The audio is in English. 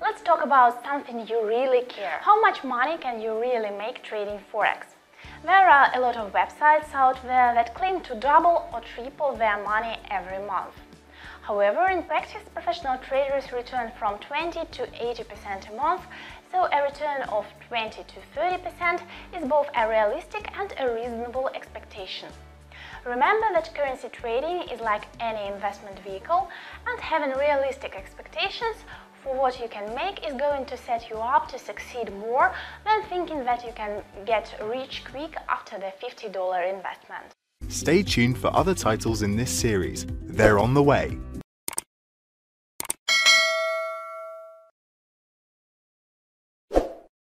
Let's talk about something you really care. How much money can you really make trading Forex? There are a lot of websites out there that claim to double or triple their money every month. However, in practice, professional traders return from 20 to 80% a month, so a return of 20 to 30% is both a realistic and a reasonable expectation. Remember that currency trading is like any investment vehicle and having realistic expectations for what you can make is going to set you up to succeed more than thinking that you can get rich quick after the $50 investment. Stay tuned for other titles in this series. They're on the way.